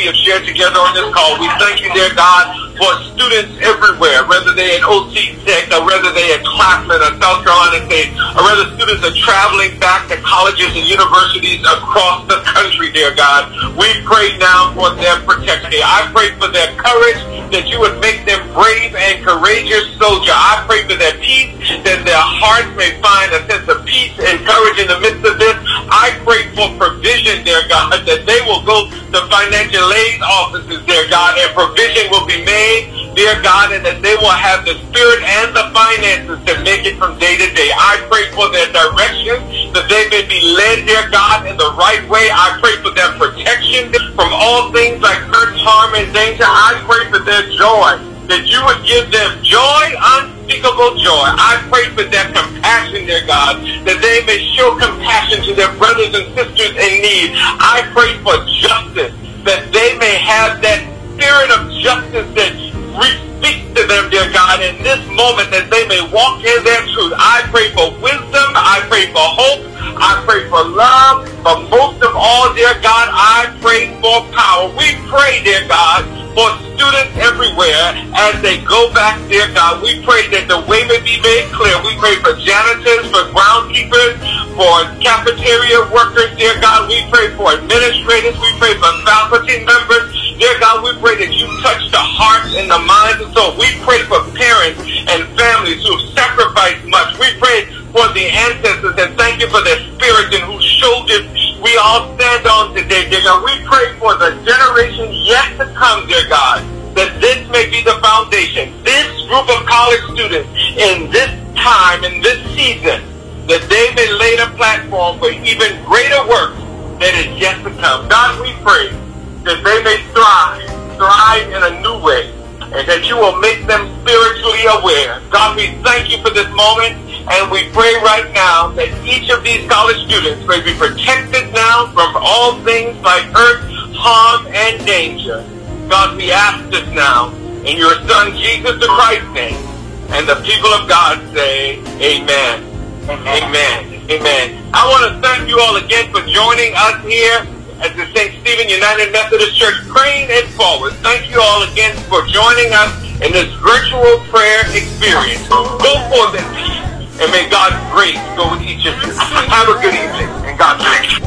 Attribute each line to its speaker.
Speaker 1: we have shared together on this call. We thank you, dear God, for students everywhere, whether they're in OC Tech or whether they're at Claflin or South Carolina State, or whether students are traveling back to colleges and universities across the country, dear God. We pray now for their protection. I pray for their courage, that you would make them brave and courageous soldier. I pray for their peace, that their hearts may find a sense of peace and courage in the midst of this. I pray for provision, dear God, that they will go to financial aid offices, dear God, and provision will be made, dear God, and that they will have the spirit and the finances to make it from day to day. I pray for their direction, that they may be led, dear God, in the right way. I pray for their protection from all things like hurt, harm, and danger. I pray for their joy, that you would give them joy, unspeakable joy. I pray for their compassion, dear God, that they may show compassion to their brothers and sisters in need. I pray for in this moment that they may walk in their truth. I pray for wisdom. I pray for hope. I pray for love. But most of all, dear God, I pray for power. We pray, dear God, for students everywhere as they go back, dear God. We pray that the way may be made clear. We pray for janitors, for groundkeepers, for cafeteria workers, dear God. We pray for administrators. We pray for faculty members. Dear God, we pray that you touch the hearts and the minds and souls. We pray for parents and families who have sacrificed much. We pray for the ancestors and thank you for their spirits and whose shoulders we all stand on today, dear God. We pray for the generation yet to come, dear God, that this may be the foundation. This group of college students in this time, in this season, that they may lay the platform a new way, and that you will make them spiritually aware. God, we thank you for this moment, and we pray right now that each of these college students may be protected now from all things like hurt, harm, and danger. God, we ask this now in your Son, Jesus the Christ's name, and the people of God say, Amen. Amen. Amen. Amen. I want to thank you all again for joining us here at the St. Stephen United Methodist Church, praying it forward. Thank you all again for joining us in this virtual prayer experience. Go forth in peace, and may God's grace go with each of you. Have a good evening, and God bless you.